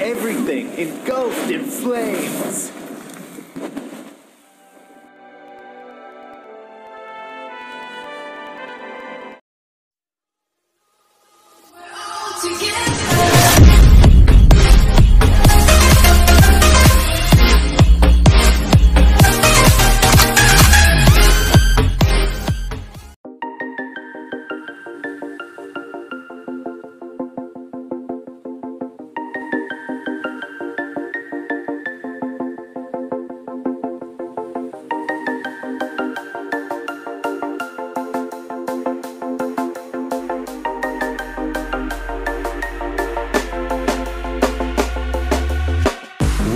Everything engulfed in flames.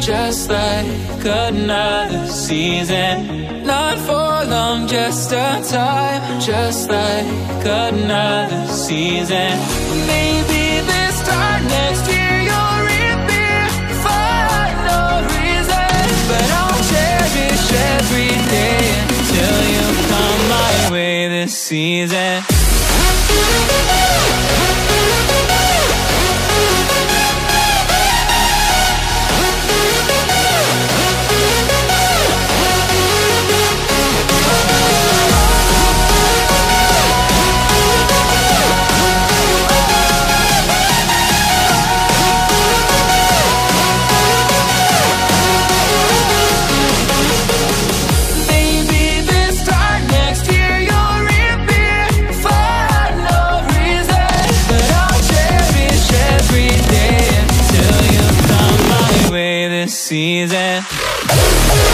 just like another season. Not for long, just a time, just like another season. Maybe this time next year you'll reappear for no reason. But I'll cherish every day until you come my way this season. Season.